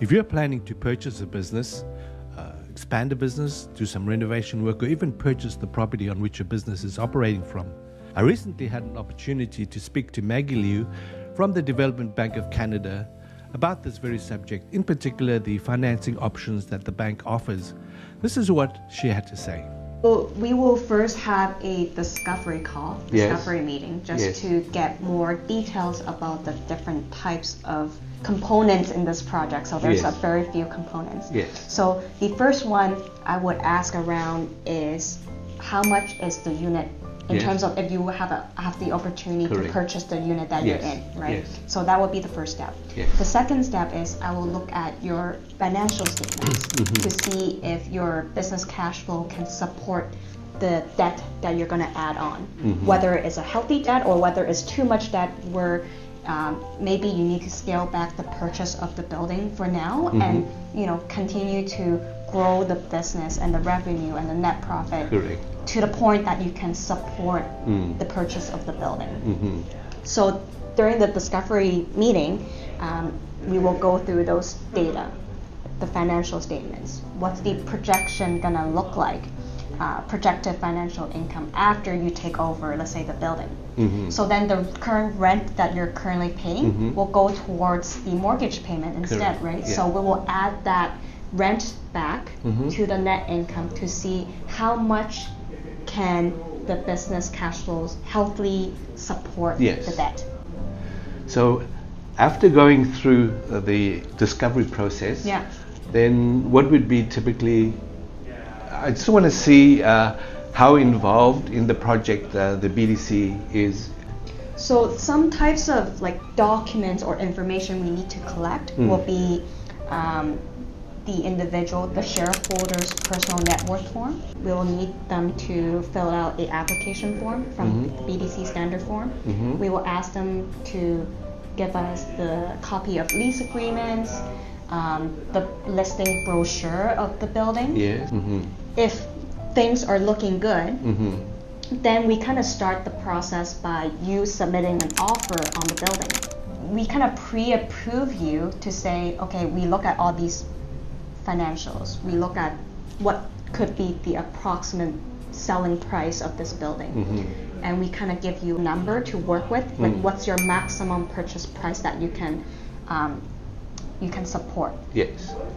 If you're planning to purchase a business, uh, expand a business, do some renovation work, or even purchase the property on which your business is operating from, I recently had an opportunity to speak to Maggie Liu from the Development Bank of Canada about this very subject, in particular the financing options that the bank offers. This is what she had to say. Well, we will first have a discovery call, Yes. discovery meeting, just Yes. to get more details about the different types of components in this project. So there's Yes. a very few components. Yes. So the first one I would ask around is how much is the unit in Yes. terms of if you have a have the opportunity Correct. to purchase the unit that Yes. you're in, right? Yes. So that would be the first step. Yes. The second step is I will look at your financial statements Mm-hmm. to see if your business cash flow can support the debt that you're going to add on, Mm-hmm. whether it's a healthy debt or whether it's too much debt where um, maybe you need to scale back the purchase of the building for now Mm-hmm. and you know continue to grow the business and the revenue and the net profit Correct. to the point that you can support Mm. the purchase of the building. Mm-hmm. So during the discovery meeting, um, we will go through those data, the financial statements. What's the projection gonna look like? Uh, projected financial income after you take over, let's say, the building. Mhm. So then the current rent that you're currently paying Mhm. will go towards the mortgage payment instead, Correct. right? Yeah. So we will add that rent back Mhm. to the net income to see how much can the business cash flows healthily support Yes. the debt. So, after going through uh, the discovery process, Yeah. then what would be typically? I just want to see uh, how involved in the project uh, the BDC is. So some types of like documents or information we need to collect Mm. will be um, the individual, the shareholder's personal net worth form. We will need them to fill out a application form from Mhm. the BDC standard form. Mhm. We will ask them to give us the copy of lease agreements, um, the listing brochure of the building. Yes. Mm-hmm. If things are looking good, Mm-hmm. then we kind of start the process by you submitting an offer on the building. We kind of pre-approve you to say, okay, we look at all these financials. We look at what could be the approximate selling price of this building. Mhm. And we kind of give you a number to work with, like Mm. what's your maximum purchase price that you can um, you can support Yes.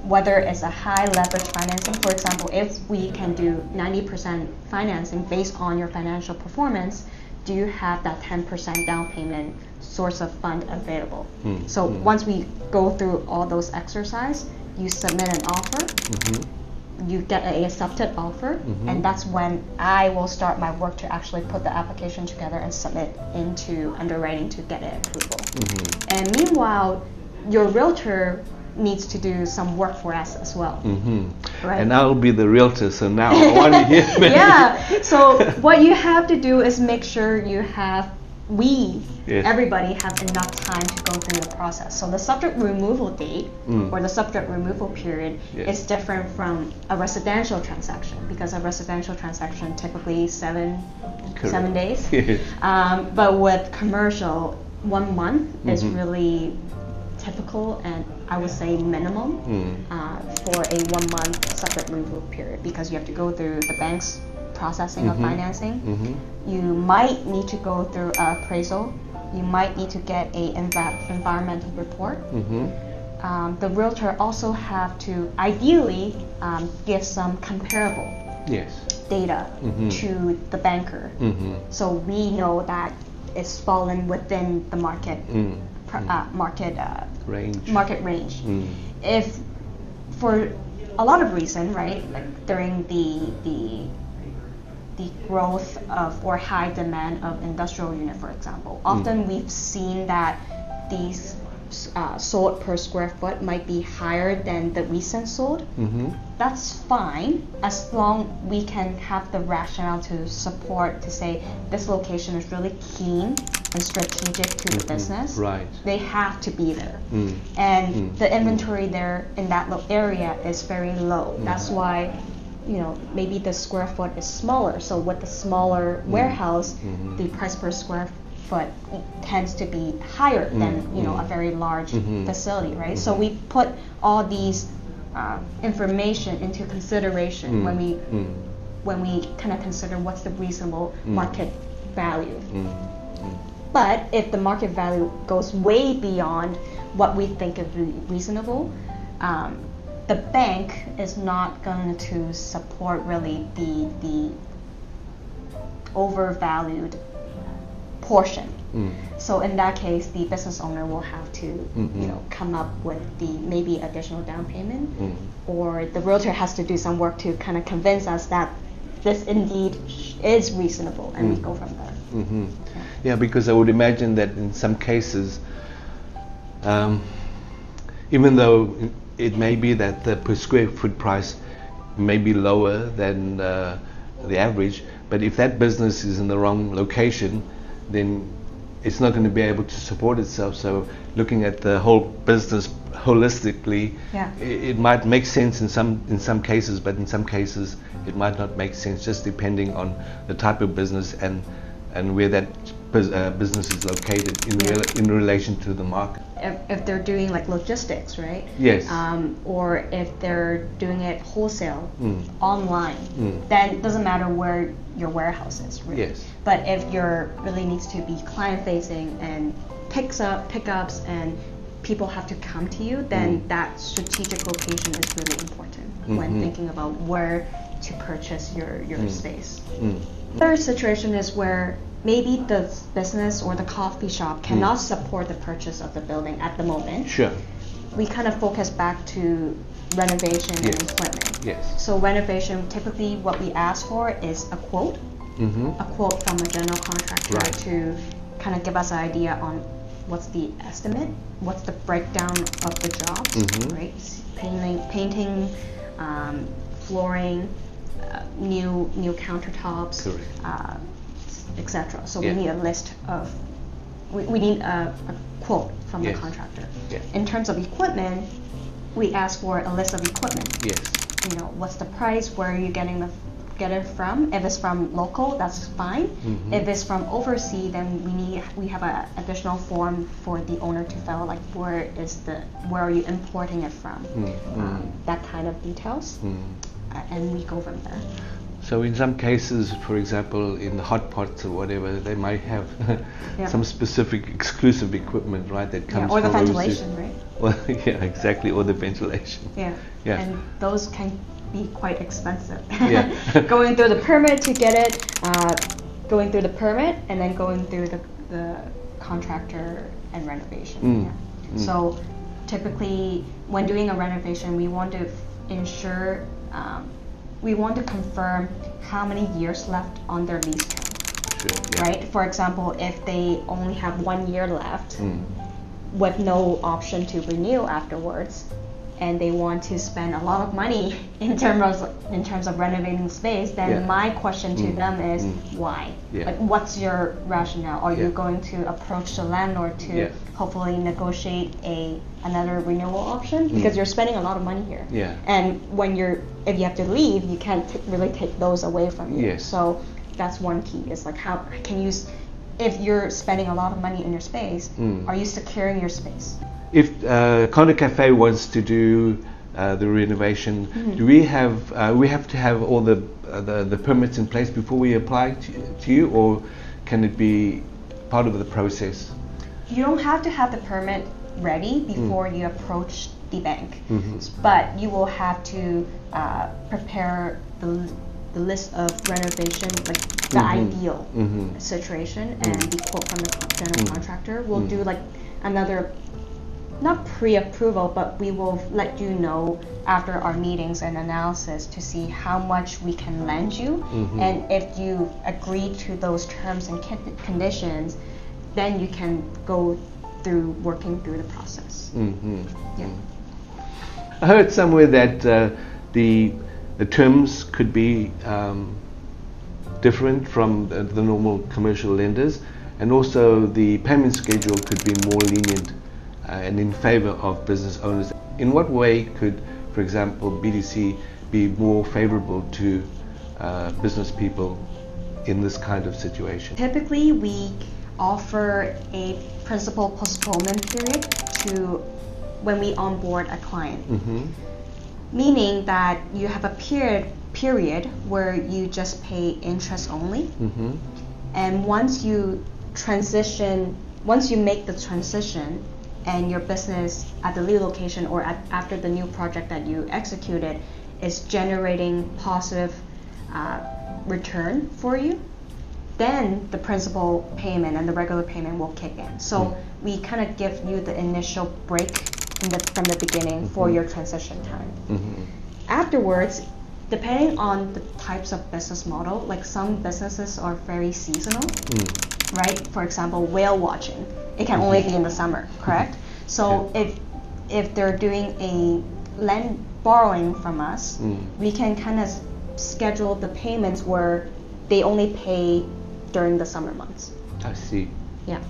whether it's a high leverage financing, for example, if we can do 90% financing based on your financial performance, do you have that 10% down payment source of fund available? Mm, So once we go through all those exercise, you submit an offer, Mm-hmm. you get an accepted offer, Mhm. and that's when I will start my work to actually put the application together and submit into underwriting to get an approval. Mm-hmm. And meanwhile, your realtor needs to do some work for us as well. Mm-hmm. Right. And I'll be the realtor, so now I want to hear. yeah. So what you have to do is make sure you have we Yes. everybody have enough time to go through the process. So the subject removal date Mm. or the subject removal period Yes. is different from a residential transaction because a residential transaction typically seven Correct. seven days. Yes. Um, but with commercial, one month is Mhm. really typical and I would say minimum Mm. uh, for a one month subject removal period because you have to go through the bank's processing of Mhm. financing. Mm-hmm. You might need to go through a appraisal. You might need to get a envi- environmental report. Mm-hmm. Um, the realtor also have to ideally um, give some comparable Yes. data Mhm. to the banker, Mm-hmm. so we know that it's fallen within the market Mm. pr- uh, market uh, Range. market range. Mm. If for a lot of reason, right, like during the the the growth of or high demand of industrial unit, for example, often we've seen that these uh, sold per square foot might be higher than the recent sold. Mm-hmm. That's fine as long we can have the rationale to support to say this location is really keen and strategic to the business. Right. They have to be there Mm. and Mm. the inventory there in that lo- area is very low. Mm. That's why, you know, maybe the square foot is smaller. So with the smaller mm-hmm. warehouse, Mhm. the price per square foot tends to be higher than mm-hmm. you know a mm-hmm. very large facility, right? So we put all these uh, information into consideration when we when we kind of consider what's the reasonable market value. But if the market value goes way beyond what we think is re- reasonable, um, the bank is not going to support really the the overvalued portion. So in that case, the business owner will have to, you know, come up with the maybe additional down payment, or the realtor has to do some work to kind of convince us that this indeed is reasonable, and we go from there. hmm Yeah, because I would imagine that in some cases, um, even though it may be that the per square foot price may be lower than uh, the average, but if that business is in the wrong location, then it's not going to be able to support itself. So, looking at the whole business holistically, Yeah. i- it might make sense in some in some cases, but in some cases it might not make sense, just depending on the type of business and and where that bus- uh, business is located in Yeah. in relation to the market. If, if they're doing like logistics, right? Yes. Um, or if they're doing it wholesale, Mm. online, Mm. then it doesn't matter where your warehouse is, really. Yes. But if you're really needs to be client facing and picks up pickups and people have to come to you, then Mm. that strategic location is really important when Mhm. thinking about where to purchase your, your Mm. space. Mm. Third situation is where maybe the business or the coffee shop cannot support the purchase of the building at the moment. Sure. We kind of focus back to renovation Yes. and equipment. Yes. So renovation, typically what we ask for is a quote, Mm-hmm. a quote from a general contractor Right. to kind of give us an idea on what's the estimate, what's the breakdown of the jobs, Mhm. right? Painting, painting, um, flooring, uh, new new countertops, uh, etc. So Yeah. we need a list of, we, we need a, a quote from Yes. the contractor. In terms of equipment, we ask for a list of equipment Yes. you know, what's the price, where are you getting the get it from? If it's from local, that's fine. Mhm. If it's from overseas, then we need we have an additional form for the owner to fill, like where is the where are you importing it from? Mm, Um, that kind of details, Mm. uh, and we go from there. So in some cases, for example, in the hot pots or whatever, they might have Yeah. some specific exclusive equipment, right? That comes Yeah, or the ventilation, right? Well, yeah, exactly, or the ventilation. Yeah. Yeah. And those can be quite expensive. Yeah. going through the permit to get it, uh, going through the permit, and then going through the, the contractor and renovation. Mm. Yeah. Mm. So typically, when doing a renovation, we want to f- ensure, um, we want to confirm how many years left on their lease term. Sure, yeah. Right? For example, if they only have one year left, Mm. with no option to renew afterwards and they want to spend a lot of money in terms of in terms of renovating space then Yeah. my question to Mm. them is Mm. why Yeah. like what's your rationale are you going to approach the landlord to Yeah. Hopefully negotiate a another renewal option because Mm. you're spending a lot of money here Yeah. and when you're if you have to leave you can't t- really take those away from you Yes. so that's one key It's like how can you if you're spending a lot of money in your space Mm. are you securing your space If uh, Condo Cafe wants to do uh, the renovation, Mm-hmm. do we have uh, we have to have all the, uh, the the permits in place before we apply to, to you, or can it be part of the process? You don't have to have the permit ready Mm. before you approach the bank Mhm. but you will have to uh, prepare the, the list of renovation like the Mhm. ideal Mhm. situation and the quote from the general Mm. contractor we'll Mm. do like another not pre-approval but we will let you know after our meetings and analysis to see how much we can lend you Mhm. and if you agree to those terms and conditions then you can go through working through the process Mm-hmm. Yeah. I heard somewhere that uh, the the terms could be um, different from the, the normal commercial lenders, and also the payment schedule could be more lenient uh, and in favor of business owners. In what way could, for example, BDC be more favorable to uh, business people in this kind of situation? Typically, we offer a principal postponement period to when we onboard a client. Mm-hmm. Meaning that you have a period period where you just pay interest only. Mm-hmm. And once you transition, once you make the transition and your business at the new location or at, after the new project that you executed is generating positive uh, return for you, then the principal payment and the regular payment will kick in. So Mm. we kind of give you the initial break in the, from the beginning for Mhm. your transition time. Mm-hmm. Afterwards, depending on the types of business model, like some businesses are very seasonal, Mm. right? For example, whale watching, it can only be in the summer, correct? So Yeah. if if they're doing a lend borrowing from us, Mm. we can kind of schedule the payments where they only pay during the summer months. I see. Yeah.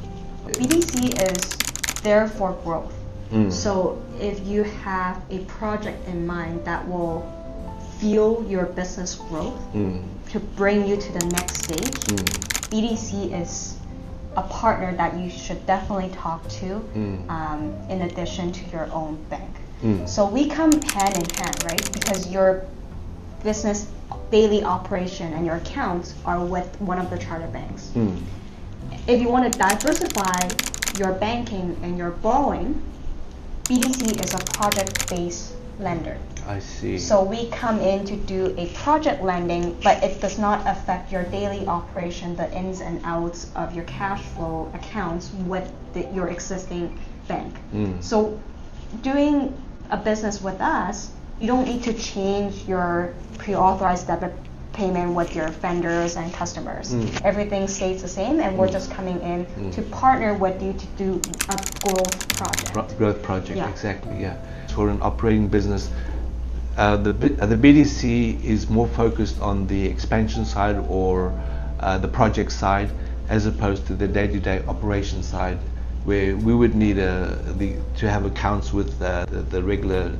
BDC is there for growth. Mm. So if you have a project in mind that will fuel your business growth Mm. to bring you to the next stage, Mm. BDC is a partner that you should definitely talk to Mm. um, in addition to your own bank. Mm. So we come hand in hand, right? Because your business daily operation and your accounts are with one of the charter banks. Mm. If you want to diversify your banking and your borrowing, BDC is a project-based lender. I see. So we come in to do a project lending, but it does not affect your daily operation, the ins and outs of your cash flow accounts with the, your existing bank. Mm. So doing a business with us, you don't need to change your pre-authorized debit payment with your vendors and customers. Mm. Everything stays the same, and we're Mm. just coming in Mm. to partner with you to do a growth project. Pro- growth project, Yeah. exactly, yeah. For an operating business, uh, the, uh, the BDC is more focused on the expansion side or uh, the project side as opposed to the day-to-day operation side where we would need uh, the, to have accounts with uh, the, the regular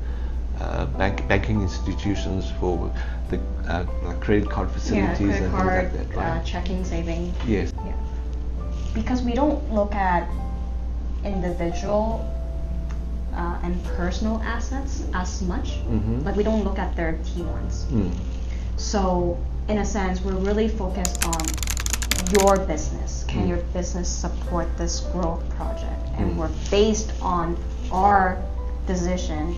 uh, bank, banking institutions for the uh, like credit card Yeah, facilities credit and card, things like that, uh, checking, saving. yes. Yeah. Because we don't look at individual uh, and personal assets as much. Mhm. Like we don't look at their T1s. Mm. So in a sense, we're really focused on your business. Can Mm. your business support this growth project? And Mm. we're based on our decision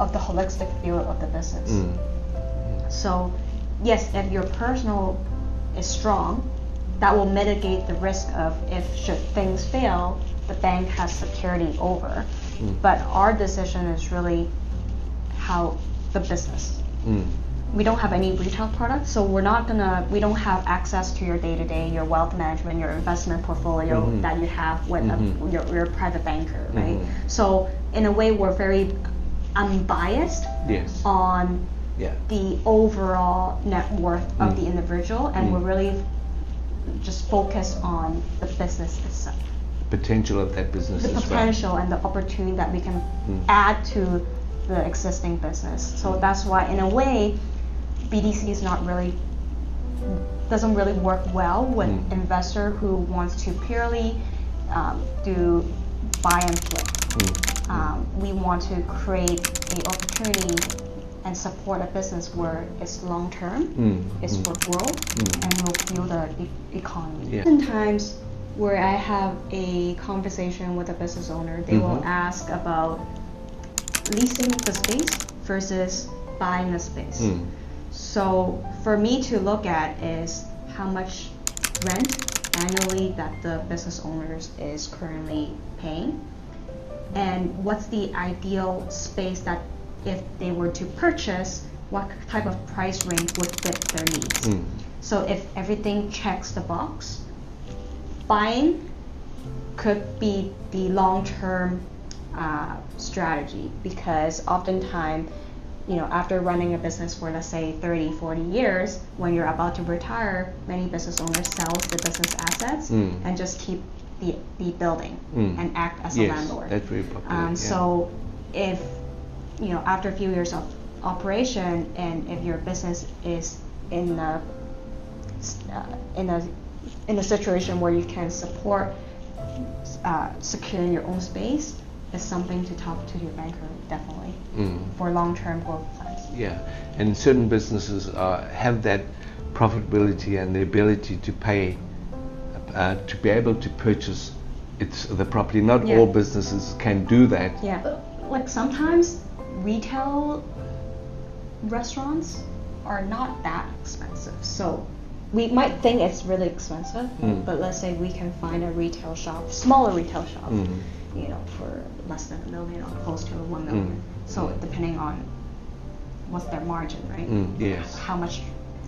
of the holistic view of the business. Mm. So, yes, if your personal is strong, that will mitigate the risk of if should things fail, the bank has security over. Mm. But our decision is really how the business. Mm. We don't have any retail products, so we're not gonna. We don't have access to your day to day, your wealth management, your investment portfolio Mhm. that you have with Mhm. a, your, your private banker, right? Mhm. So in a way, we're very unbiased Yes. on yeah. the overall net worth of Mm. the individual, and Mm. we're really just focused on the business itself, Potential of that business the as well. potential and the opportunity that we can Mm. add to the existing business. So that's why, in a way, BDC is not really doesn't really work well with Mm. investor who wants to purely um, do buy and flip. Um, we want to create a opportunity and support a business where it's long term, Mm, it's mm. for growth, Mm. and will fuel the e- economy. Yeah. Sometimes, where I have a conversation with a business owner, they will Mhm. ask about leasing the space versus buying the space. Mm. So for me to look at is how much rent annually that the business owners is currently paying and what's the ideal space that if they were to purchase what type of price range would fit their needs. Mm. So if everything checks the box, buying could be the long-term uh, strategy because oftentimes, you know, after running a business for let's say 30, 40 years, when you're about to retire, many business owners sell the business assets Mm. and just keep the, the building Mm. and act as yes, a landlord. that's very popular. Um, yeah. So if you know after a few years of operation and if your business is in a uh, in a in a situation where you can support uh, securing your own space is something to talk to your banker definitely Mm. for long-term growth plans. Yeah, and certain businesses uh, have that profitability and the ability to pay, uh, to be able to purchase it's the property. Not Yeah. all businesses can do that. Yeah, but like sometimes retail restaurants are not that expensive. So we might think it's really expensive, Mm. but let's say we can find a retail shop, smaller retail shop, Mm. you know, for less than a million or close to one million. Mm. So depending on what's their margin, right? Mm, yes. How much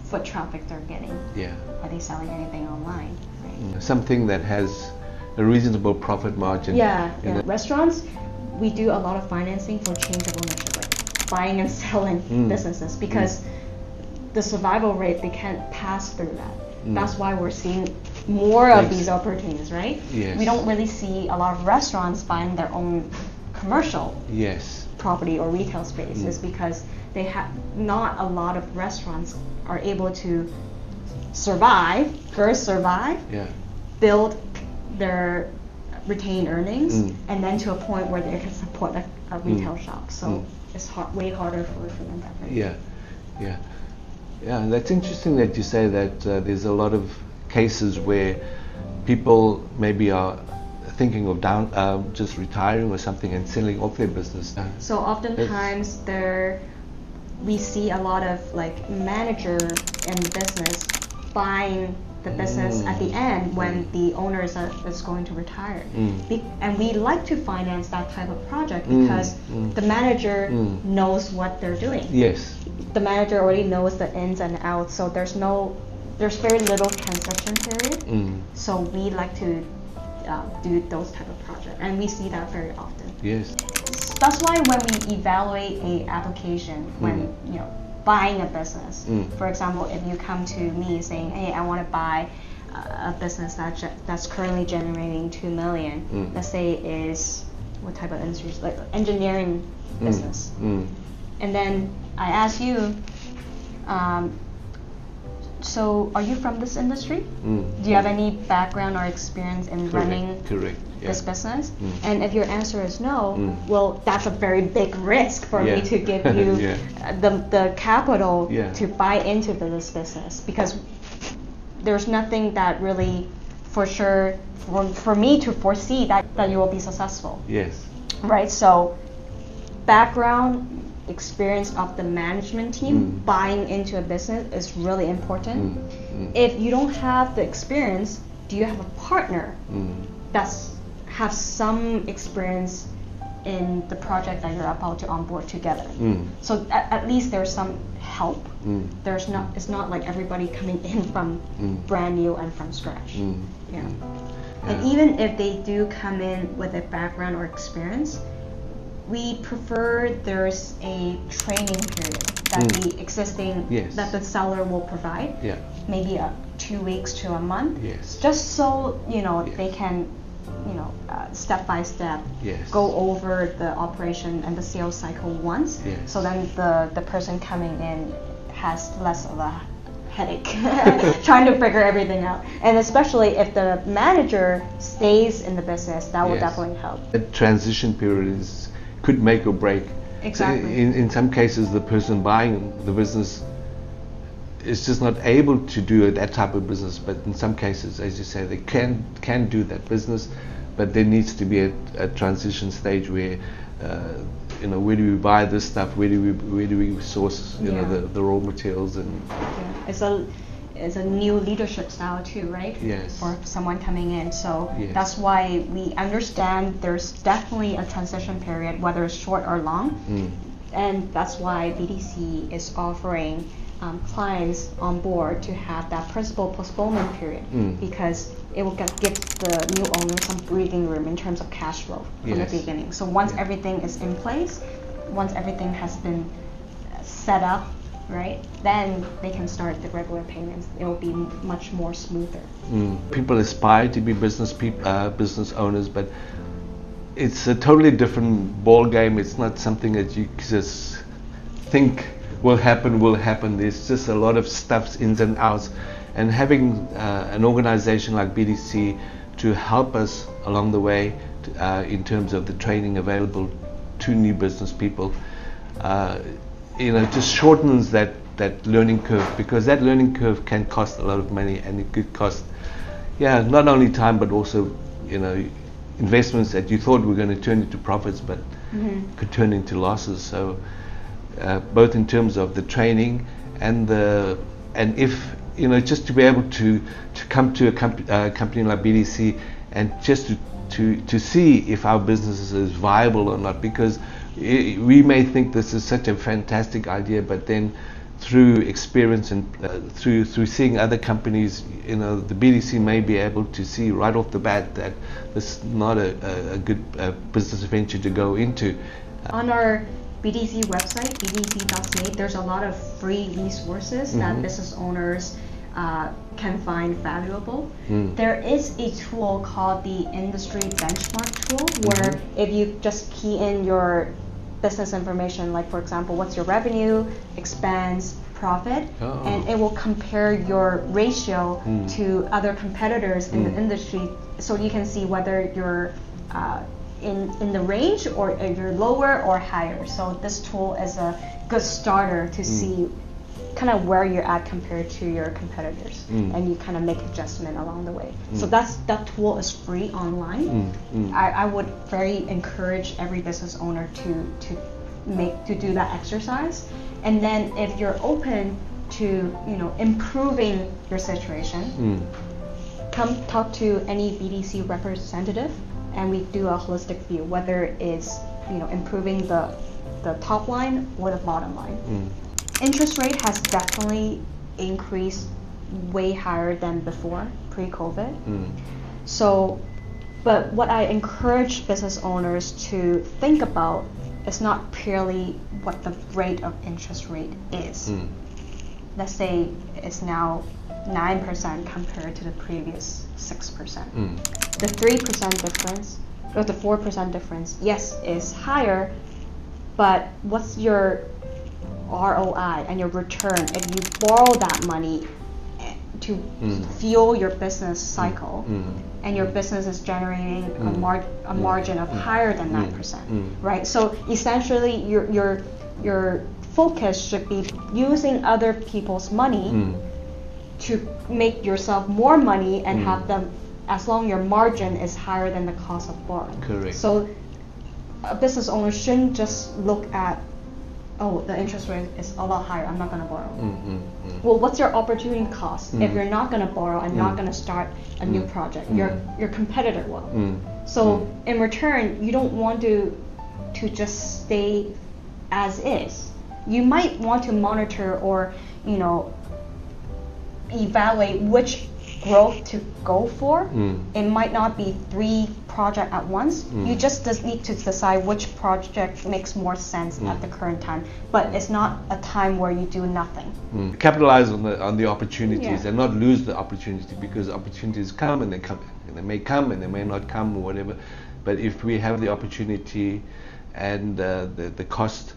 foot traffic they're getting. Yeah, Are they selling anything online? Mm. something that has a reasonable profit margin. Yeah, yeah. Restaurants, we do a lot of financing for change of ownership, like buying and selling Mm. businesses because the survival rate they can't pass through that. Mm. That's why we're seeing more of these opportunities, right? Yes. We don't really see a lot of restaurants buying their own commercial Yes. property or retail spaces Mm. because they have not a lot of restaurants are able to survive, first survive, Yeah. build their retained earnings Mm. and then to a point where they can support a, a retail Mm. shop. So Mm. it's hard, way harder for, for them that way. Yeah, yeah, yeah. That's interesting that you say that uh, there's a lot of cases where people maybe are thinking of down, uh, just retiring or something and selling off their business. So oftentimes there we see a lot of like manager in the business buying the business at the end when the owner is, uh, is going to retire. Mm. Be- and we like to finance that type of project Mm, because mm. the manager Mm. knows what they're doing. Yes. the manager already knows the ins and outs, so there's no, there's very little transition period. Mm. So we like to uh, do those type of projects, and we see that very often. Yes. That's why when we evaluate a application, when you know buying a business, Mm. for example, if you come to me saying, "Hey, I want to buy a business that that's currently generating two million, Mm. let's say is what type of industry, like engineering Mm. business." Mm. And then I ask you, um, so are you from this industry? Mm. Do you have any background or experience in Correct, running correct, yeah. this business? Mm. And if your answer is no, Mm. well, that's a very big risk for Yeah. me to give you Yeah. the, the capital to buy into this business because there's nothing that really for sure for, for me to foresee that, that you will be successful Yes. right? So, background experience of the management team Mm. buying into a business is really important. Mm. Mm. If you don't have the experience, do you have a partner Mm. that's have some experience in the project that you're about to onboard together? Mm. So at, at least there's some help. Mm. There's not. It's not like everybody coming in from brand new and from scratch. Yeah. Yeah. And even if they do come in with a background or experience, we prefer there's a training period that Mm. the existing Yes. that the seller will provide, Yeah. maybe a two weeks to a month, Yes. just so you know Yes. they can, you know, uh, step by step Yes. go over the operation and the sales cycle once. So then the the person coming in has less of a headache trying to figure everything out. And especially if the manager stays in the business, that will Yes. definitely help. The transition period is, could make or break. Exactly. In, in some cases, the person buying the business is just not able to do that type of business. But in some cases, as you say, they can can do that business, but there needs to be a, a transition stage where. Uh, you know, where do we buy this stuff? Where do we where do we source you know the, the raw materials and Yeah. It's a it's a new leadership style too, right? Yes. For someone coming in. So Yes. that's why we understand there's definitely a transition period, whether it's short or long. Mm. And that's why BDC is offering um, clients on board to have that principal postponement period Mm. because it will get, give the new owner some breathing room in terms of cash flow from Yes. the beginning. So once Yeah. everything is in place, once everything has been set up, right, then they can start the regular payments. It will be much more smoother. Mm. People aspire to be business peop- uh, business owners, but it's a totally different ball game. It's not something that you just think will happen. Will happen. There's just a lot of stuffs ins and outs, and having uh, an organization like BDC to help us along the way to, uh, in terms of the training available to new business people, uh, you know, just shortens that, that learning curve because that learning curve can cost a lot of money and it could cost, yeah, not only time but also, you know, investments that you thought were going to turn into profits but mm-hmm. could turn into losses. So, uh, both in terms of the training and the and if you know just to be able to to come to a comp- uh, company like BDC and just to, to to see if our business is viable or not because it, we may think this is such a fantastic idea but then through experience and uh, through through seeing other companies, you know, the BDC may be able to see right off the bat that this is not a, a, a good uh, business venture to go into. On our BDC website, bdc.ca, there's a lot of free resources mm-hmm. that business owners uh, can find valuable. Mm. There is a tool called the Industry Benchmark tool, where mm-hmm. if you just key in your business information, like for example, what's your revenue, expense, profit, oh. and it will compare your ratio mm. to other competitors in mm. the hmm. industry, so you can see whether you're uh, in in the range or if you're lower or higher. So this tool is a good starter to mm. see kind of where you're at compared to your competitors mm. and you kind of make adjustment along the way mm. so that's that tool is free online mm. mm. I, I would very encourage every business owner to to make to do that exercise and then if you're open to you know improving your situation mm. come talk to any bdc representative and we do a holistic view whether it's you know improving the the top line or the bottom line mm interest rate has definitely increased way higher than before pre-COVID. Mm. So, but what I encourage business owners to think about is not purely what the rate of interest rate is. Mm. Let's say it's now 9% compared to the previous 6%. Mm. The 3% difference or the 4% difference, yes, is higher, but what's your ROI and your return if you borrow that money to mm. fuel your business cycle mm. and your business is generating mm. a, mar- a mm. margin of higher than 9%, mm. right? So essentially your, your, your focus should be using other people's money to make yourself more money and have them as long your margin is higher than the cost of borrowing. Correct. So a business owner shouldn't just look at oh, the interest rate is a lot higher, I'm not going to borrow. Mm, mm, mm. Well, what's your opportunity cost if mm. you're not going to borrow and not mm. going to start a new project? Your your competitor will. So in return, you don't want to to just stay as is. You might want to monitor or you know evaluate which growth to go for. Mm. It might not be three projects at once. Mm. You just just need to decide which project makes more sense mm. at the current time. But it's not a time where you do nothing. Mm. Capitalize on the on the opportunities yeah. and not lose the opportunity because opportunities come and they come and they may come and they may not come or whatever. But if we have the opportunity and uh, the the cost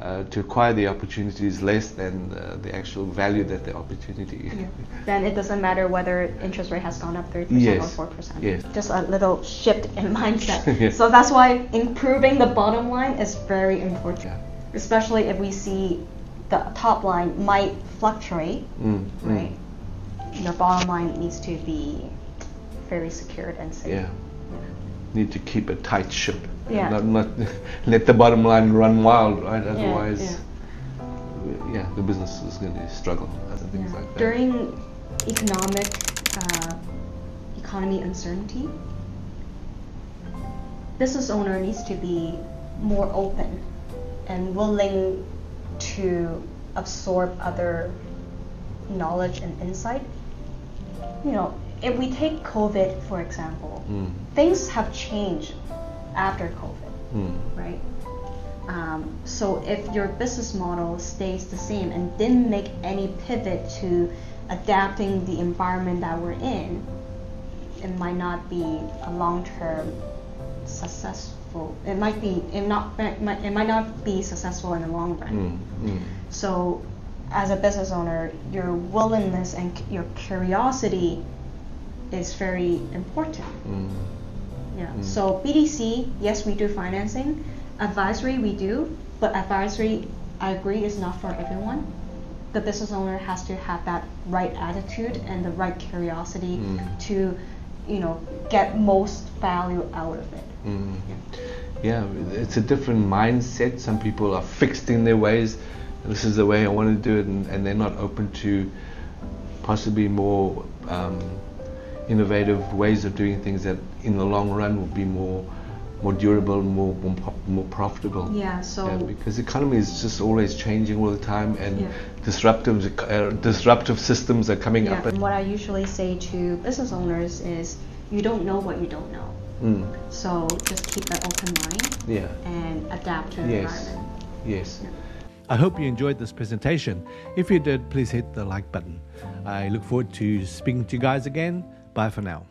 uh, to acquire the opportunity is less than uh, the actual value that the opportunity. Yeah. Then it doesn't matter whether interest rate has gone up 3% yes. or 4%. Yes. Just a little shift in mindset. yes. So that's why improving the bottom line is very important, yeah. especially if we see the top line might fluctuate, mm, mm. right? Mm. Your bottom line needs to be very secured and safe. Yeah need to keep a tight ship. Yeah. Not, not let the bottom line run wild, right? Otherwise, yeah, yeah. the business is going to struggle and things like that. During economic uh, economy uncertainty, business owner needs to be more open and willing to absorb other knowledge and insight. You know, if we take COVID for example, mm. things have changed after COVID, mm. right? Um, so if your business model stays the same and didn't make any pivot to adapting the environment that we're in, it might not be a long-term successful. It might be it not it might, it might not be successful in the long run. Mm. So as a business owner, your willingness and your curiosity is very important. Mm. Yeah. So BDC, yes, we do financing. Advisory, we do, but advisory, I agree, is not for everyone. The business owner has to have that right attitude and the right curiosity Mm. to, you know, get most value out of it. Mm. Yeah, it's a different mindset. Some people are fixed in their ways. This is the way I want to do it, and, and they're not open to possibly more um, innovative ways of doing things that, in the long run, will be more more durable, more more, more profitable. Yeah. So Yeah, because the economy is just always changing all the time, and Yeah. disruptive uh, disruptive systems are coming Yeah, up. and what I usually say to business owners is you don't know what you don't know. Mm, So just keep an open mind yeah. and adapt to the Yes. environment. Yes. I hope you enjoyed this presentation. If you did, please hit the like button. I look forward to speaking to you guys again. Bye for now.